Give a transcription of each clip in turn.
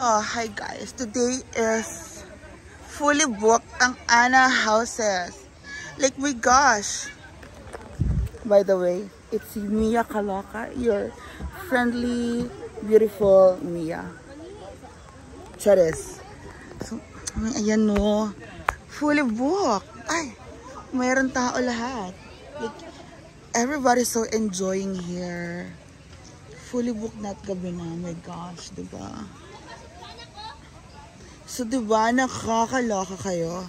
Oh, hi guys. Today is fully booked ang Ana houses. Like, my gosh. By the way, it's Mia Kaloka, your friendly, beautiful Mia. Charis. So, ay, ayan no. Fully booked. Ay, mayroon tao lahat. Like, everybody's so enjoying here. Fully booked na at gabi na. Oh my gosh, diba? So, di ba, nakakaloka kayo?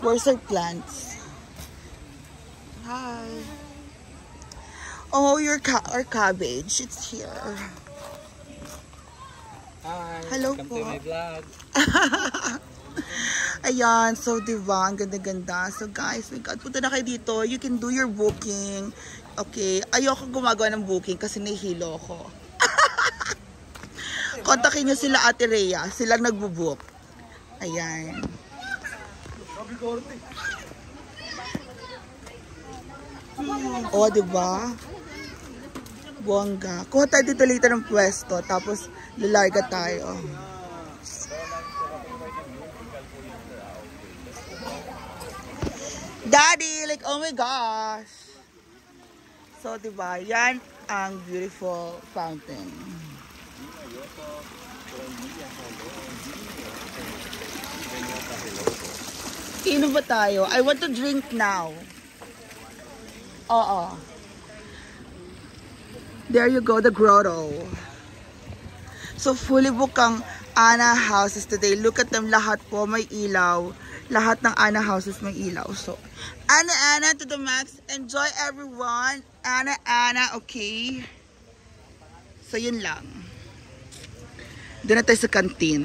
Where's our plants? Hi. Oh, your ca our cabbage. It's here. Hi. Hello welcome po. to my vlog. Ayan, so diba, ang ganda-ganda. So guys, my God, punta na kayo dito. You can do your booking. Okay, ayoko gumagawa ng booking kasi nahihilo ko. Kontakin nyo sila Ate Rhea. Silang nagbubook. Ayan. O, oh, diba? Buwangga. Kuha tayo dito later ng pwesto. Tapos, lalarga tayo. Daddy, like, oh my gosh. So, diba, yan ang beautiful fountain. Inom ba tayo? I want to drink now. Oo. There you go, the grotto. So, fully book ang Ana houses today. Look at them, lahat po may ilaw. Lahat ng Ana houses may ilaw. So, Ana, Ana to the max. Enjoy everyone. Ana, Ana, okay? So, yun lang. Doon na tayo sa canteen.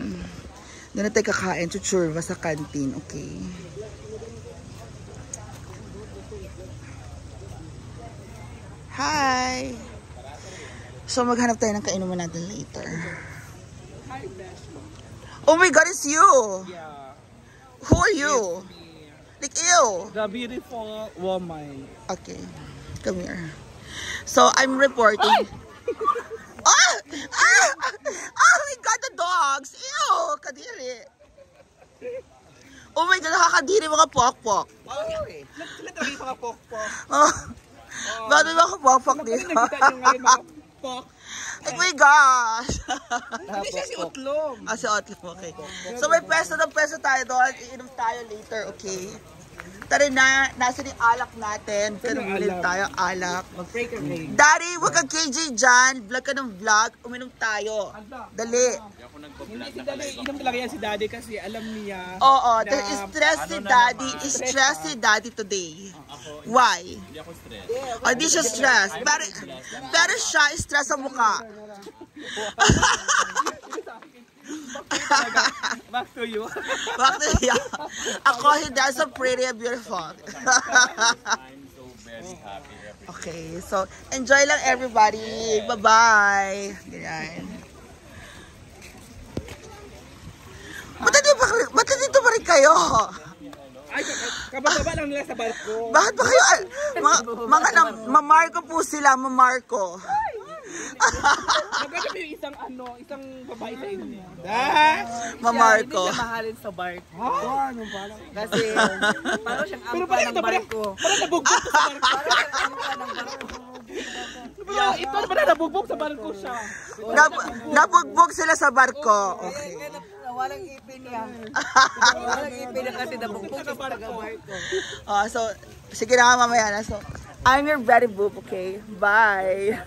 Doon na tayo kakain. Chuchurva sa canteen, okay? Hi! So, maghanap tayo ng kainuman natin later. Oh my God, it's you! Yeah. Who are you? Like, ew! The beautiful woman. Okay, come here. So, I'm reporting. Ah! Ah! Oh my God, the dogs! Ew! Kadiri! Oh nakakadiri mga pok-pok. Oh, sila talaga yung mga pokpok. Oh, bakit may mga pok-pok dito? nyo ngayon mga pok? Oh my gosh! Hindi siya si Utlong. Ah, si Otlong, okay. So may peso ng peso tayo doon. Iinom tayo later, okay? Tara na, nasa yung alak natin. Pero alak? tayo alak. Mag-pray ka rin. Daddy, wag kang KJ dyan. Vlog ka ng vlog. Uminom tayo. Dali. Hindi si Daddy, inom talaga yan si Daddy kasi alam niya. Oo, na- na, stress si Daddy. Stress si Daddy today. Why? Hindi ako stress. Oh, hindi siya stress. Pero, pero siya stress sa mukha. Back to you. Bakit niya? Ako hindi. I'm so pretty and beautiful. okay, so enjoy lang everybody. Bye-bye. Ganyan. Ba't nandito pa, ba't nandito pa rin kayo? Ay, kabababa lang nila sa barko. Bakit ba kayo, ah, mga, mga mamarko po sila, mamarko. Maganda yung isang ano, isang babae sa inyo. Ah! Mamarko. Hindi siya mahalin sa barko. Ah, ano pala? Kasi parang siyang Pero ampa ng barko. parang nabugbog sa barko. Parang siyang ampa ng barko. Pero ito, parang nabugbog sa barko siya. Nab nabugbog sila sa barko. Na- walang ipin niya. walang ipin niya kasi nabugbog sa barko. Oh, so, sige na nga mamaya na. So, I'm your very boob, okay? Bye.